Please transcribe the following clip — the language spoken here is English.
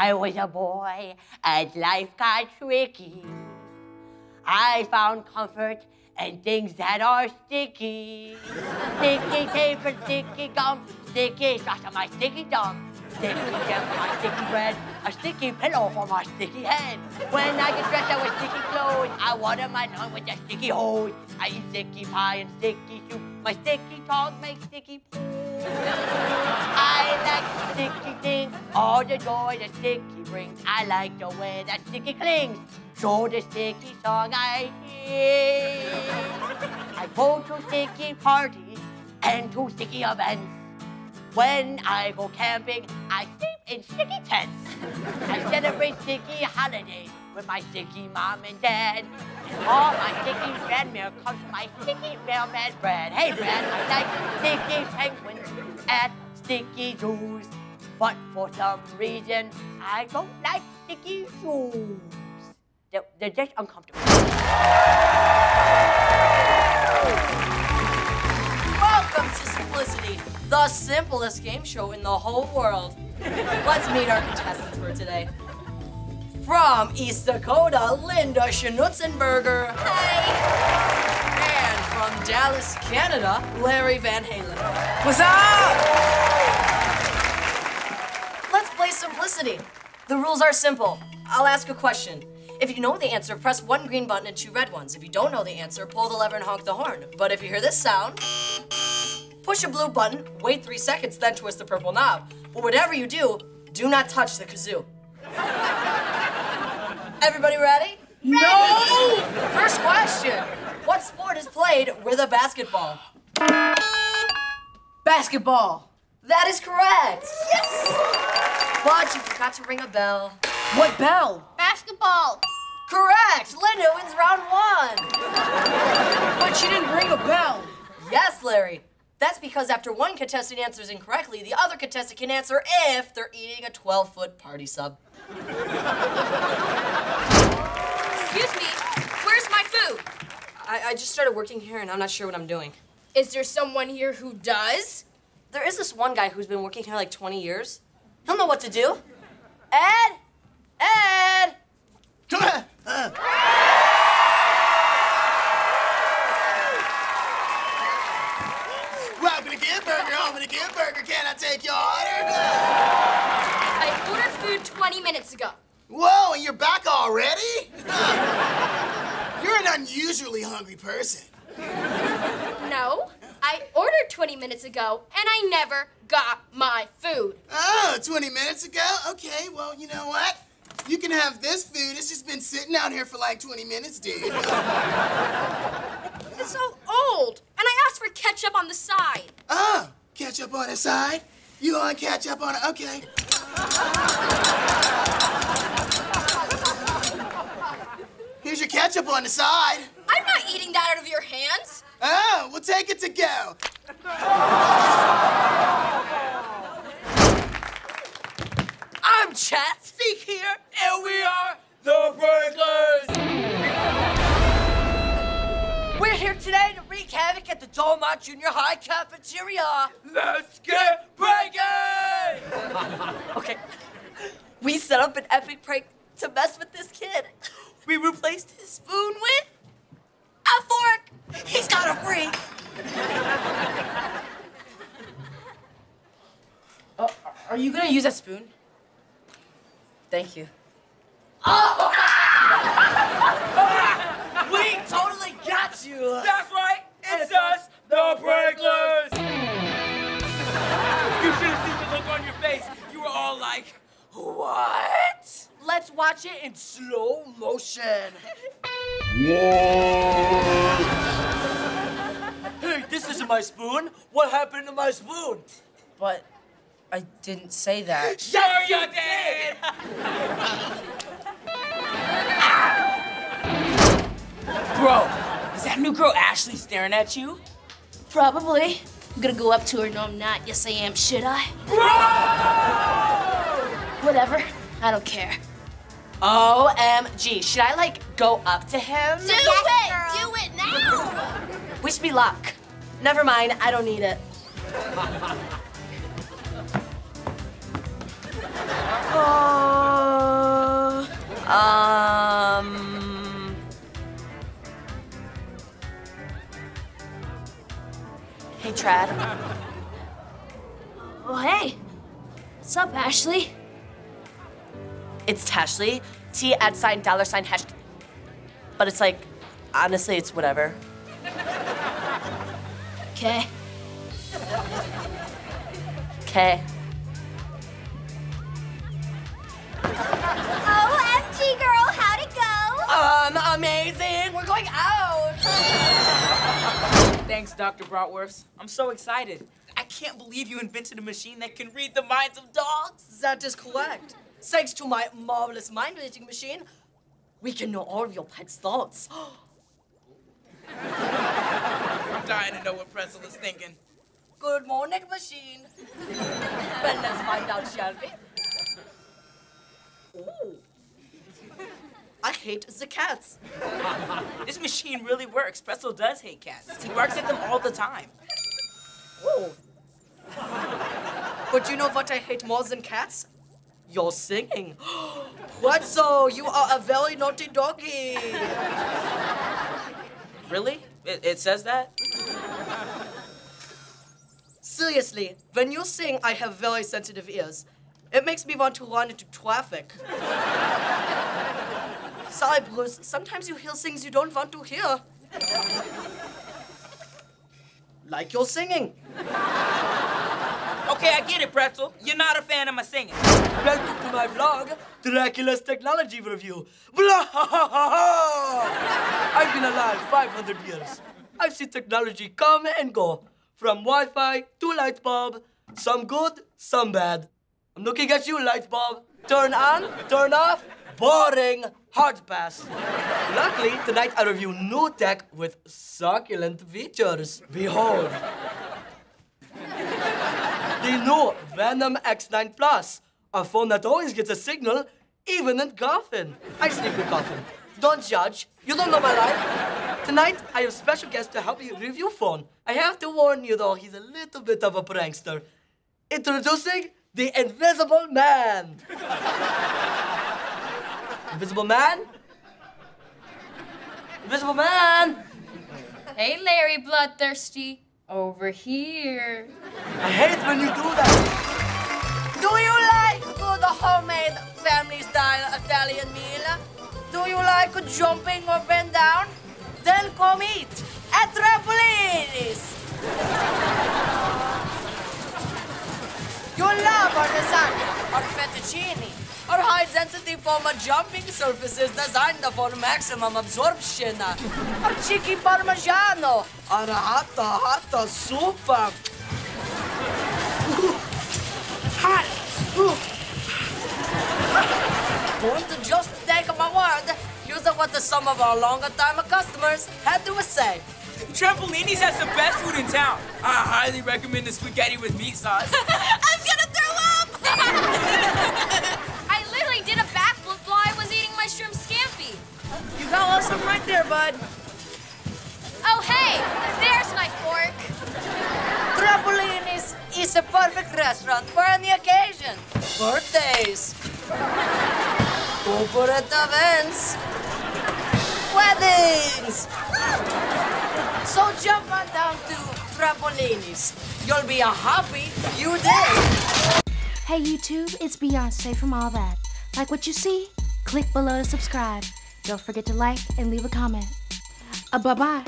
I was a boy and life got tricky. I found comfort in things that are sticky. Sticky tape and sticky gum, sticky sauce on my sticky tongue. Sticky jam for my sticky bread, a sticky pillow for my sticky head. When I get dressed out with sticky clothes, I water my lawn with a sticky hose. I eat sticky pie and sticky soup. My sticky tongue makes sticky poo. I like sticky things, all the joy that sticky brings. I like the way that sticky clings, so the sticky song I hear. I go to sticky parties and to sticky events. When I go camping, I sleep in sticky tents. I celebrate sticky holidays with my sticky mom and dad. And all my sticky red milk comes from my sticky mailman bread. Hey, Brad, I like sticky penguins at sticky zoos. But for some reason, I don't like sticky shoes. They're, they're just uncomfortable. Welcome to Simplicity, the simplest game show in the whole world. Let's meet our contestants for today. From East Dakota, Linda Schnutzenberger. Hey! And from Dallas, Canada, Larry Van Halen. What's up? Let's play Simplicity. The rules are simple. I'll ask a question. If you know the answer, press one green button and two red ones. If you don't know the answer, pull the lever and honk the horn. But if you hear this sound, push a blue button, wait three seconds, then twist the purple knob. But whatever you do, do not touch the kazoo. Everybody ready? No! First question. What sport is played with a basketball? Basketball. That is correct. Yes! But you forgot to ring a bell. What bell? Basketball. Correct! Linda wins round one. But she didn't ring a bell. Yes, Larry. That's because after one contestant answers incorrectly, the other contestant can answer if they're eating a 12 foot party sub. Excuse me. Where's my food? I, I just started working here and I'm not sure what I'm doing. Is there someone here who does? There is this one guy who's been working here like 20 years. He'll know what to do. Ed! Ed! Minutes ago. Whoa, and you're back already? You're an unusually hungry person. No, I ordered 20 minutes ago and I never got my food. Oh, 20 minutes ago? Okay, well, you know what? You can have this food. It's just been sitting out here for like 20 minutes, dude. It's so old. And I asked for ketchup on the side. Oh, ketchup on the side? You want ketchup on it? Okay. Ketchup on the side. I'm not eating that out of your hands. Oh, we'll take it to go. I'm Chat Speak here, and we are the Breakers! We're here today to wreak havoc at the Dolmont Junior High cafeteria. Let's get breaking! okay, we set up an epic prank to mess with this kid. We replaced his spoon with a fork. He's got a freak. Oh, are you gonna use a spoon? Thank you. Oh! we totally got you. Let's watch it in slow motion. Hey, this isn't my spoon. What happened to my spoon? But I didn't say that. Sure you did! Bro, is that new girl Ashley staring at you? Probably. I'm gonna go up to her. No, I'm not. Yes, I am. Should I? Bro! Whatever. I don't care. OMG, should I like go up to him? Do it! Do it now! Wish me luck. Never mind, I don't need it. Oh, Um. Hey, Trad. Oh, hey. What's up, Ashley? It's Tashley. T at sign dollar sign hash. But it's like, honestly, it's whatever. Okay. Okay. OMG, girl, how'd it go? Um, amazing. We're going out. Thanks, Dr. Bratwurst. I'm so excited. I can't believe you invented a machine that can read the minds of dogs. That is correct. Thanks to my marvelous mind reading machine, we can know all of your pet's thoughts. I'm dying to know what Pretzel is thinking. Good morning, machine. well, let's find out, shall we? Ooh. I hate the cats. This machine really works. Pretzel does hate cats. He barks at them all the time. Ooh. But you know what I hate more than cats? Your singing. Pretzel, you are a very naughty doggy. Really? It, it says that? Seriously, when you sing, I have very sensitive ears. It makes me want to run into traffic. Sorry, Bruce. Sometimes you hear things you don't want to hear. Like your singing. Okay, I get it, Pretzel. You're not a fan of my singing. Welcome to my vlog, Dracula's Technology Review. Blah. I've been alive 500 years. I've seen technology come and go, from Wi-Fi to light bulb. Some good, some bad. I'm looking at you, light bulb. Turn on, turn off, boring, hard pass. Luckily, tonight I review new tech with succulent features. Behold. The new Venom X9 Plus, a phone that always gets a signal, even in coffin. I sleep with coffin. Don't judge. You don't know my life. Tonight, I have a special guest to help me review phone. I have to warn you, though, he's a little bit of a prankster. Introducing the Invisible Man. Invisible Man? Invisible Man! Hey, Larry Bloodthirsty. Over here. I hate when you do that. Do you like good homemade family style Italian meal? Do you like jumping up and down? Then come eat at Trampolinis. You love our lasagna, our fettuccine, our high density foam jumping surfaces designed for maximum absorption, our cheeky parmigiano, our hot, hata soup. Hot. Don't just take my word. Here's what some of our longer time customers had to say. Trampolini's has the best food in town. I highly recommend the spaghetti with meat sauce. I'm gonna throw up! You got some right there, bud. Oh, hey, there's my fork. Trampolinis is a perfect restaurant for any occasion. Birthdays, corporate events, weddings. So jump on down to Trampolinis. You'll be a happy few days. Hey YouTube, it's Beyonce from All That. Like what you see? Click below to subscribe. Don't forget to like and leave a comment. Uh, bye bye.